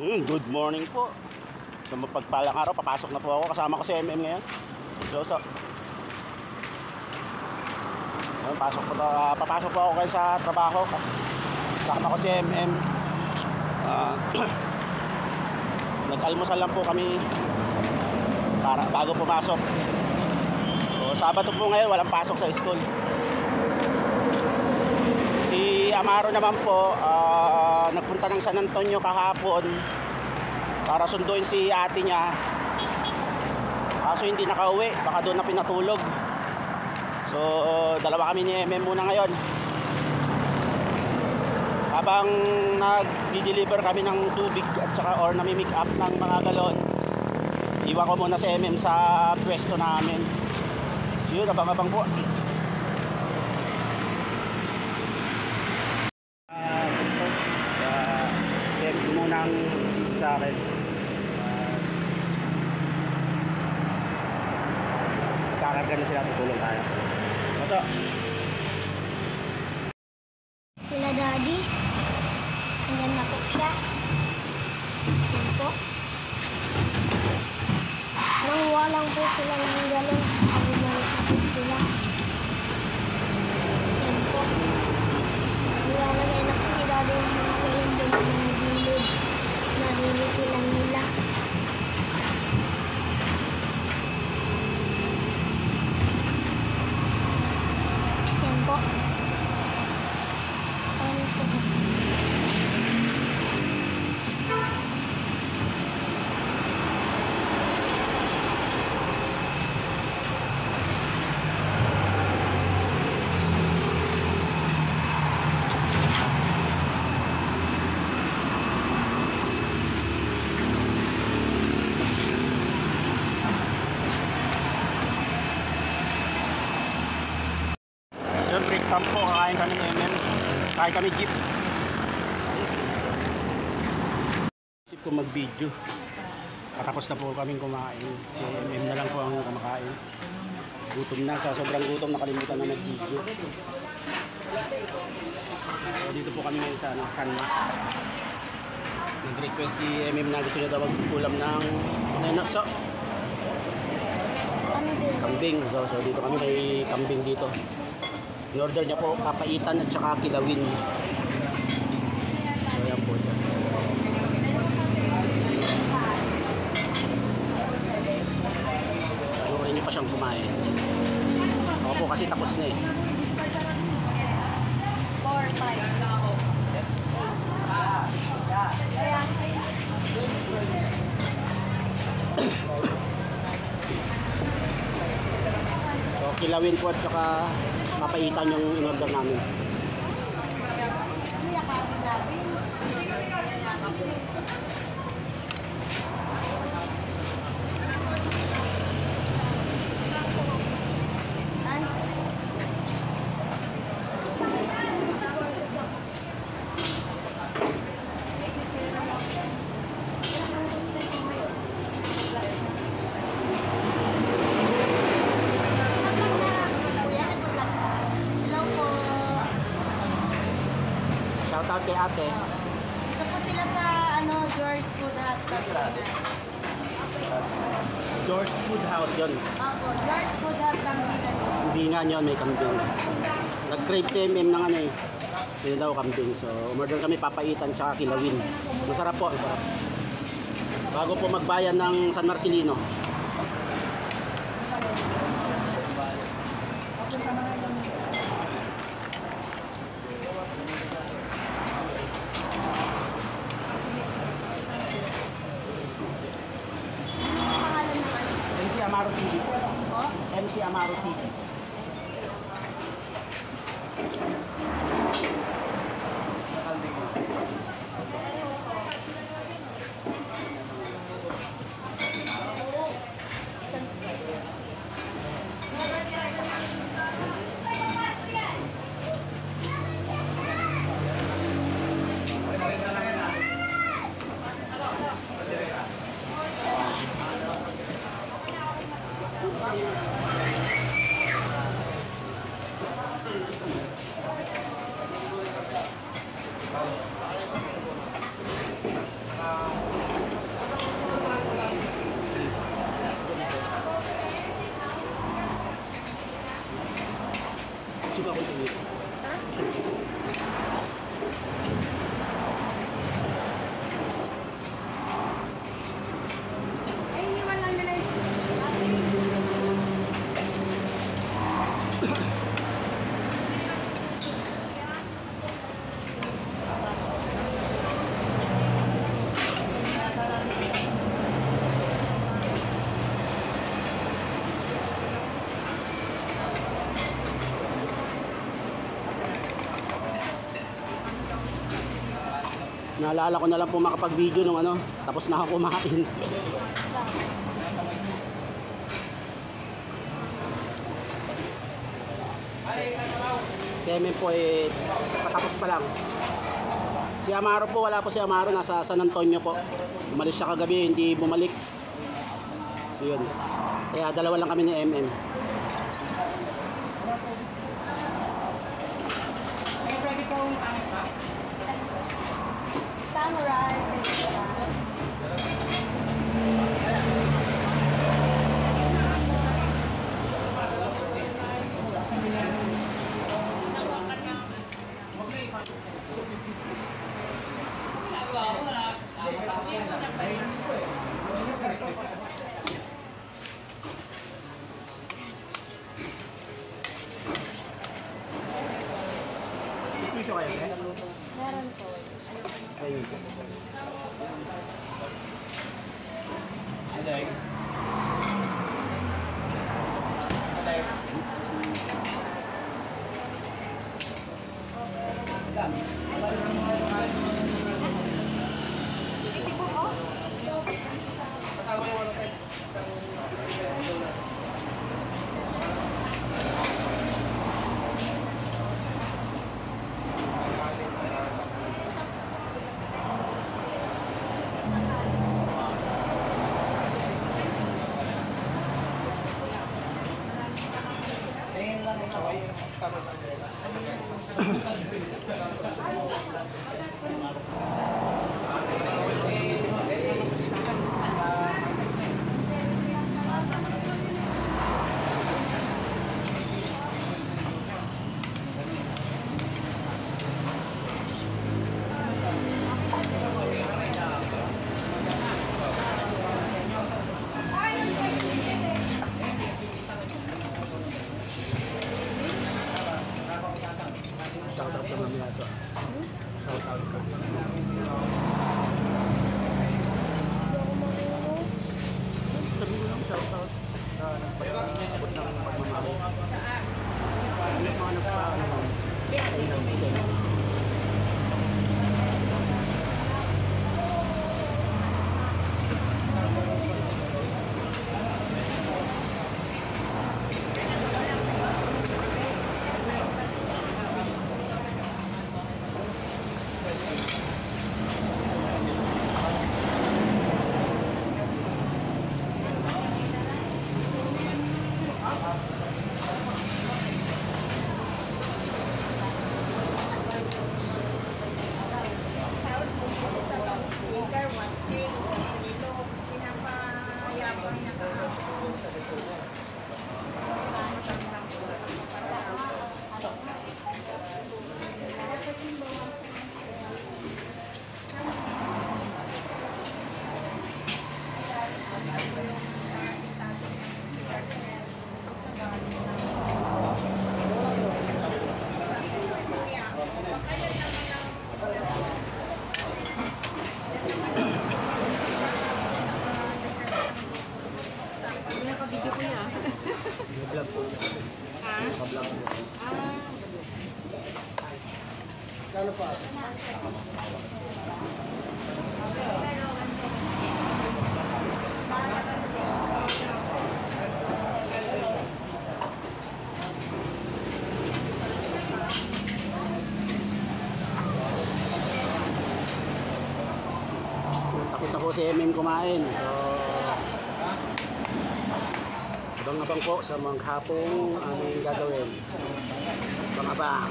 Hmm, good morning po. Sa mapagpalang araw, papasok na po ako. Kasama ko si MM ngayon. So, so. Ayun, pasok po, ah, papasok po ako kayo sa trabaho. Kasama ko si MM. Ah, Nag-almusal lang po kami para bago pumasok. So, Sabado po ngayon, walang pasok sa school. Si Amaro naman po, ah, nagpunta ng San Antonio kahapon para sunduin si ate niya. Kaso hindi nakauwi, baka doon na pinatulog. So, dalawa kami ni MM muna ngayon. Habang nag-deliver kami ng tubig at saka or nami-make up ng mga galon, iwan ko muna si MM sa pwesto namin. Yun, abang-abang po. Ah, ito. Kaya, kaya ito muna ang sa akin. Ah, kakarga na sila, tutulong tayo. Maso, Sila daddy. Hanggang na po siya. Yan po. Nanguha lang po sila ng galon. Sabi malikapit sila. Yan po. Nilalagay na po ni daddy yung mga galon doon sa mga gilid. Nariliti lang nila. Yan po. Ano po? Yung break time po, kakain kami ng MM. Kakain kami jeep. Isip ko mag-video. Katapos na po kaming kumain. Si MM na lang po ang kumakain. Gutom na, sa sobrang gutom nakalimutan na mag-video. So dito po kami ngayon sa ano, Sanma. Nag-request si MM na gusto niya daw mag-ulam ng nenokso. Ano? Kambing. So, so dito kami may kambing dito in-order niya po papaitan at saka kilawin. So yan po siya. Turin niyo pa siyang kumain. Opo kasi tapos na eh. 4, 5 ilawin po at saka mapaitan yung in-order namin. Shoutout kay ate. Ito po sila sa ano, George Food Hut. George Food House yun. Opo, George Food Hut Kambigan. Kambingan yun, may kambing. Nag-crave si MM ng ano eh. Yun daw kambing. So, umorder kami papaitan tsaka kilawin. Masarap po, masarap. Bago po magbayan ng San Marcelino. Ano ang pangalan naman? MC Amaro TV. Po? MC Amaro TV. Naalala ko na lang po makapag-video nung ano, tapos na ako kumain. Si Emin po eh, patapos pa lang. Si Amaro po, wala po si Amaro, nasa San Antonio po. Umalis siya kagabi, hindi bumalik. So yun. Kaya dalawa lang kami ni MM. Ha? Pa-vlog po. Ah. Kano pa? Tapos ako si MM kumain. So, abang-abang po sa maghapong aming gagawin. Abang-abang.